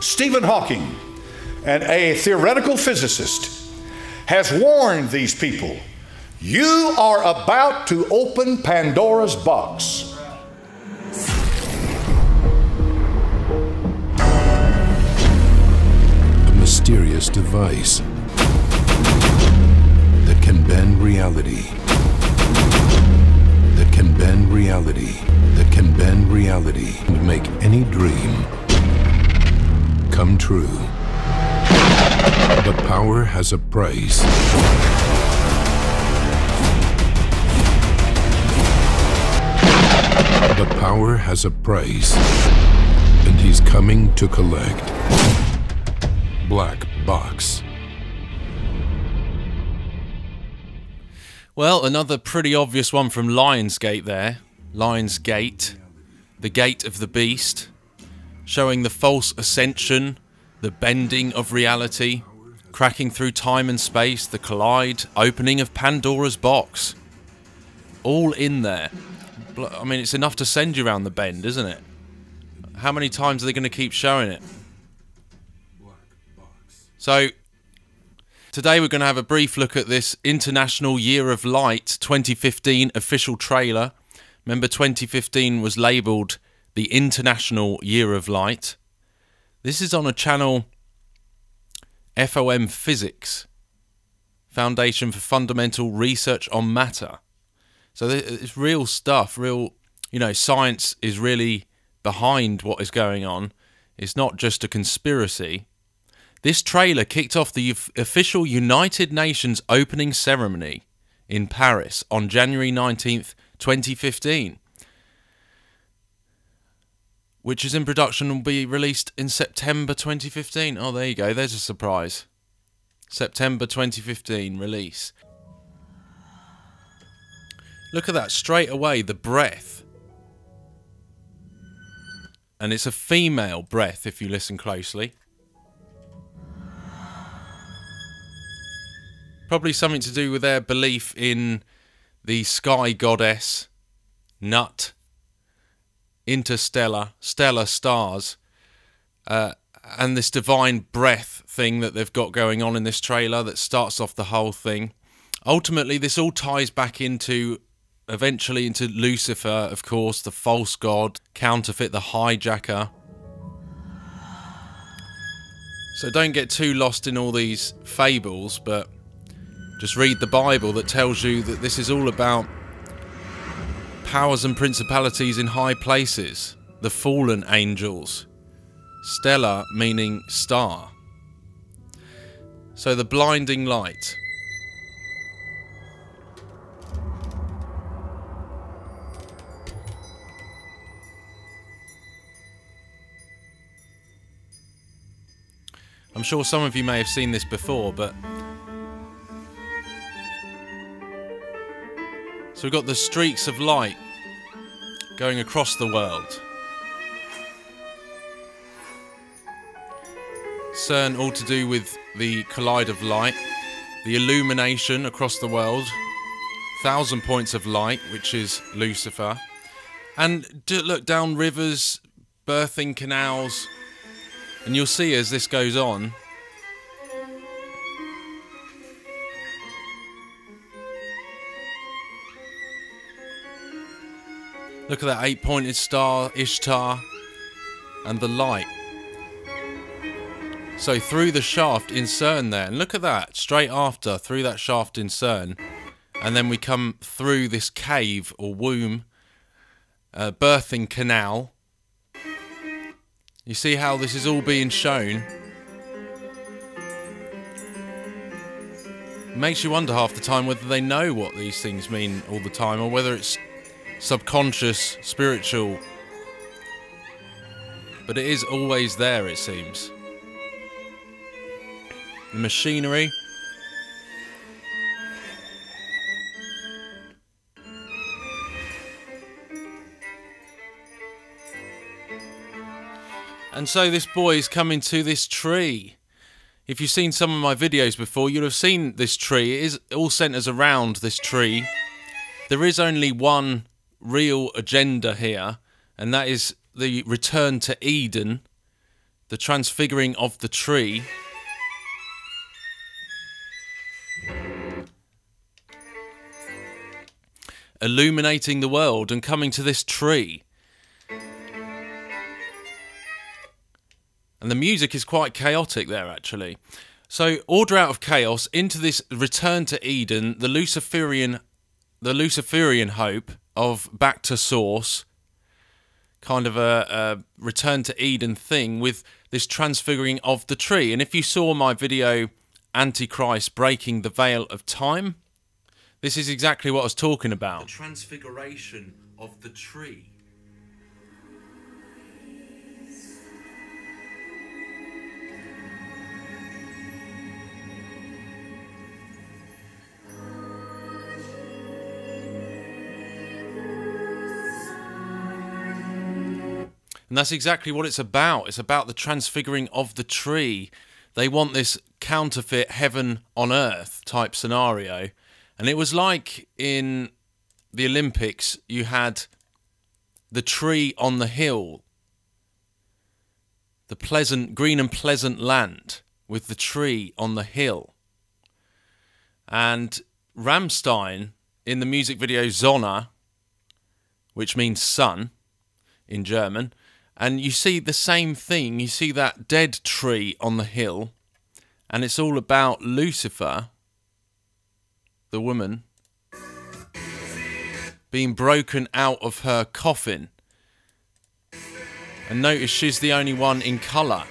Stephen Hawking, and a theoretical physicist, has warned these people you are about to open Pandora's box. A mysterious device that can bend reality. That can bend reality. That can bend reality and make any dream come true. But power has a price. But power has a price. And he's coming to collect. Black Box. Well, another pretty obvious one from Lionsgate there. Lionsgate, the gate of the beast, showing the false ascension, the bending of reality, cracking through time and space, the collide, opening of Pandora's box. All in there. I mean, it's enough to send you around the bend, isn't it? How many times are they going to keep showing it? So, Today we're going to have a brief look at this International Year of Light 2015 official trailer. Remember 2015 was labelled the International Year of Light. This is on a channel FOM Physics, Foundation for Fundamental Research on Matter. So it's real stuff, real, you know, science is really behind what is going on. It's not just a conspiracy. This trailer kicked off the official United Nations opening ceremony in Paris on January 19th, 2015, which is in production will be released in September 2015. Oh, there you go, there's a surprise. September 2015 release. Look at that, straight away, the breath. And it's a female breath if you listen closely. Probably something to do with their belief in the sky goddess, Nut, interstellar, stellar stars, uh, and this divine breath thing that they've got going on in this trailer that starts off the whole thing. Ultimately, this all ties back into eventually into Lucifer, of course, the false god, counterfeit, the hijacker. So don't get too lost in all these fables, but just read the Bible that tells you that this is all about powers and principalities in high places, the fallen angels. Stella meaning star. So the blinding light. I'm sure some of you may have seen this before, but So we've got the streaks of light going across the world. CERN all to do with the collide of light, the illumination across the world, thousand points of light, which is Lucifer, and look down rivers, birthing canals, and you'll see as this goes on Look at that eight pointed star, Ishtar, and the light. So through the shaft in CERN there, and look at that, straight after, through that shaft in CERN, and then we come through this cave or womb, uh, birthing canal. You see how this is all being shown? makes you wonder half the time whether they know what these things mean all the time or whether it's subconscious, spiritual. But it is always there, it seems. The machinery. And so this boy is coming to this tree. If you've seen some of my videos before, you'll have seen this tree. It is all centres around this tree. There is only one real agenda here, and that is the return to Eden, the transfiguring of the tree. Illuminating the world and coming to this tree. And the music is quite chaotic there, actually. So, order out of chaos into this return to Eden, the Luciferian, the Luciferian hope of back to source, kind of a, a return to Eden thing with this transfiguring of the tree. And if you saw my video, Antichrist breaking the veil of time, this is exactly what I was talking about. The transfiguration of the tree. And that's exactly what it's about. It's about the transfiguring of the tree. They want this counterfeit heaven on earth type scenario. And it was like in the Olympics, you had the tree on the hill, the pleasant, green and pleasant land with the tree on the hill. And Rammstein in the music video Sonne, which means sun in German, and you see the same thing. You see that dead tree on the hill, and it's all about Lucifer, the woman, being broken out of her coffin. And notice she's the only one in colour.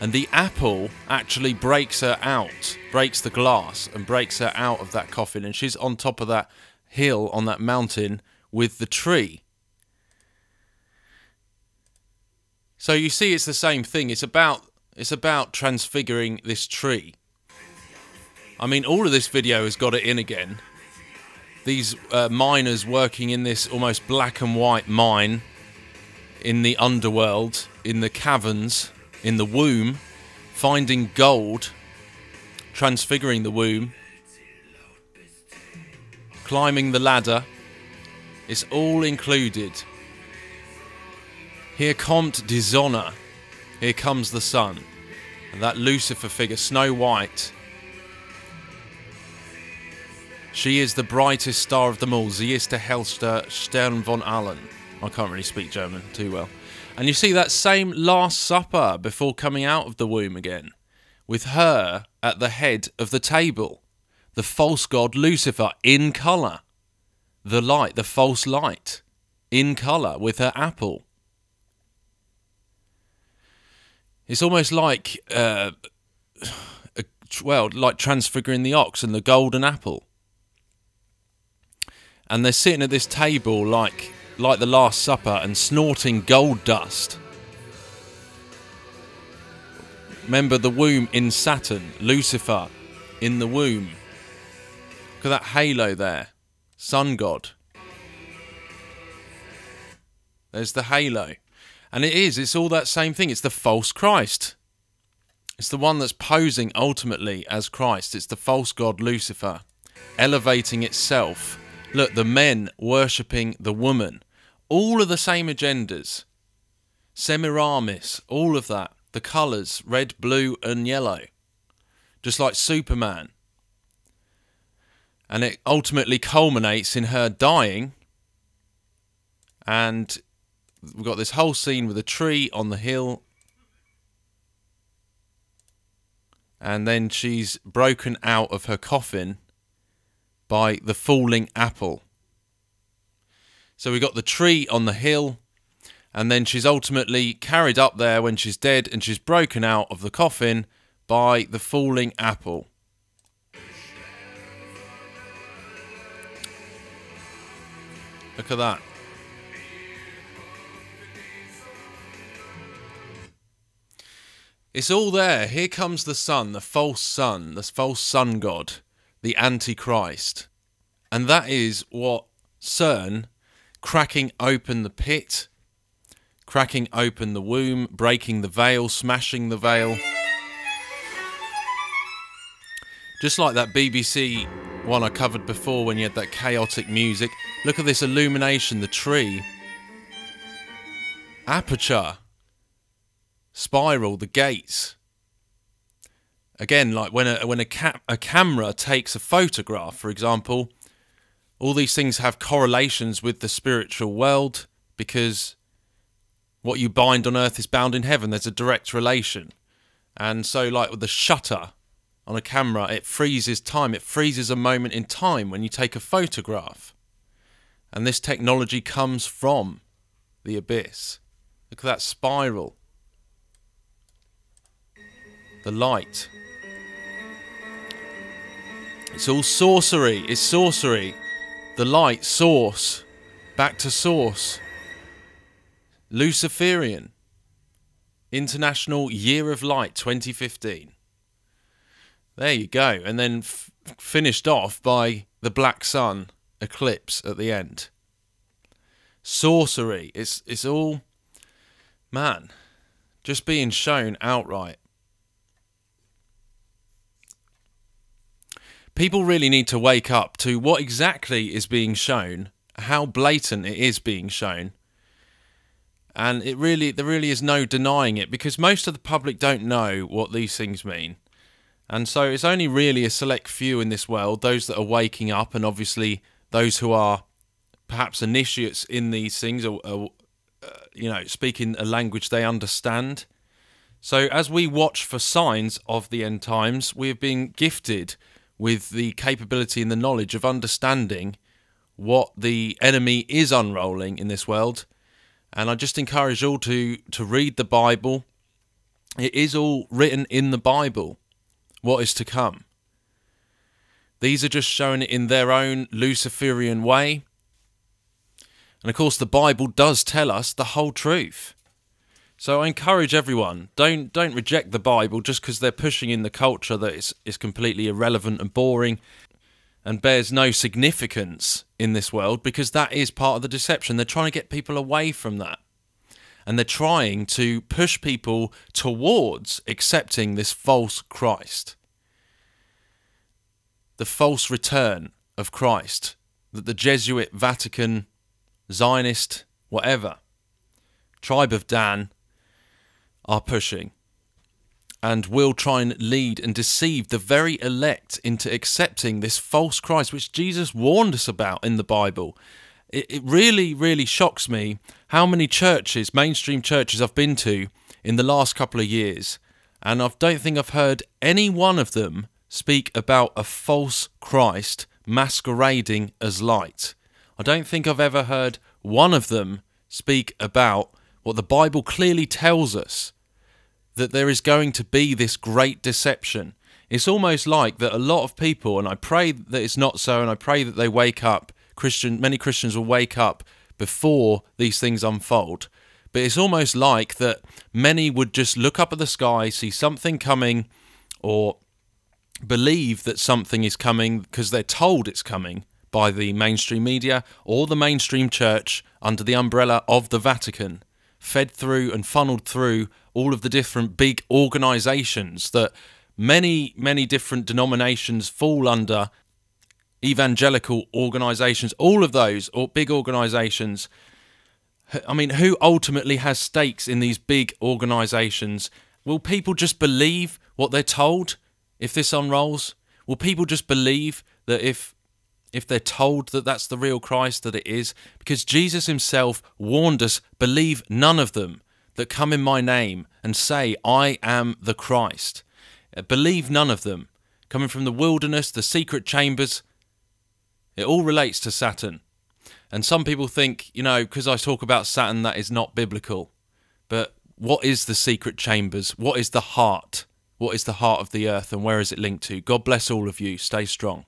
And the apple actually breaks her out, breaks the glass, and breaks her out of that coffin. And she's on top of that hill, on that mountain, with the tree. So you see, it's the same thing. It's about it's about transfiguring this tree. I mean, all of this video has got it in again. These uh, miners working in this almost black and white mine in the underworld, in the caverns, in the womb, finding gold, transfiguring the womb, climbing the ladder. It's all included. Here die Sonne. Here comes the sun. And that Lucifer figure, Snow White. She is the brightest star of them all. Sie ist der hellste Stern von allen. I can't really speak German too well. And you see that same Last Supper before coming out of the womb again, with her at the head of the table, the false god Lucifer in colour, the light, the false light, in colour with her apple. It's almost like, uh, a, well, like transfiguring the ox and the golden apple. And they're sitting at this table like like the Last Supper and snorting gold dust. Remember the womb in Saturn, Lucifer in the womb. Look at that halo there. Sun God. There's the halo. And it is, it's all that same thing. It's the false Christ. It's the one that's posing ultimately as Christ. It's the false god Lucifer, elevating itself. Look, the men worshipping the woman. All of the same agendas. Semiramis, all of that. The colours, red, blue, and yellow. Just like Superman. And it ultimately culminates in her dying and we've got this whole scene with a tree on the hill. And then she's broken out of her coffin by the falling apple. So we've got the tree on the hill, and then she's ultimately carried up there when she's dead, and she's broken out of the coffin by the falling apple. Look at that. It's all there. Here comes the sun, the false sun, the false sun god, the Antichrist. And that is what CERN, cracking open the pit, cracking open the womb, breaking the veil, smashing the veil. Just like that BBC one I covered before when you had that chaotic music. Look at this illumination, the tree. Aperture spiral, the gates. Again, like when a when a ca- a camera takes a photograph, for example, all these things have correlations with the spiritual world because what you bind on earth is bound in heaven. There's a direct relation. And so, like with the shutter on a camera, it freezes time. It freezes a moment in time when you take a photograph. And this technology comes from the abyss. Look at that spiral. The light. It's all sorcery. It's sorcery. The light, source. Back to source. Luciferian. International Year of Light 2015. There you go. And then finished off by the Black Sun eclipse at the end. Sorcery. It's it's all man, just being shown outright. People really need to wake up to what exactly is being shown, how blatant it is being shown. And it really there really is no denying it because most of the public don't know what these things mean. And so it's only really a select few in this world, those that are waking up and obviously those who are perhaps initiates in these things or, or uh, you know speaking a language they understand so as we watch for signs of the end times we have been gifted with the capability and the knowledge of understanding what the enemy is unrolling in this world and i just encourage all to to read the bible it is all written in the bible what is to come these are just showing it in their own Luciferian way. And of course, the Bible does tell us the whole truth. So I encourage everyone don't don't reject the Bible just because they're pushing in the culture that it's, it's completely irrelevant and boring and bears no significance in this world because that is part of the deception. They're trying to get people away from that. And they're trying to push people towards accepting this false Christ the false return of Christ that the Jesuit, Vatican, Zionist, whatever, tribe of Dan are pushing and will try and lead and deceive the very elect into accepting this false Christ, which Jesus warned us about in the Bible. It, it, really, really shocks me how many churches, mainstream churches, I've been to in the last couple of years, and I don't think I've heard any one of them speak about a false Christ masquerading as light. I don't think I've ever heard one of them speak about what the Bible clearly tells us that there is going to be this great deception. It's almost like that a lot of people, and I pray that it's not so, and I pray that they wake up. Christian, many Christians will wake up before these things unfold. But it's almost like that many would just look up at the sky, see something coming, or believe that something is coming because they're told it's coming by the mainstream media or the mainstream church under the umbrella of the Vatican, fed through and funneled through all of the different big organizations that many, many different denominations fall under evangelical organizations, all of those or big organizations. I mean, who ultimately has stakes in these big organizations? Will people just believe what they're told? if this unrolls? Will people just believe that if if they're told that that's the real Christ that it is? Because Jesus himself warned us, believe none of them that come in my name and say, I am the Christ. Uh, believe none of them. Coming from the wilderness, the secret chambers, it all relates to Satan. And some people think, you know, because I talk about Satan, that is not biblical. But what is the secret chambers? What is the heart? What is the heart of the earth and where is it linked to? God bless all of you. Stay strong.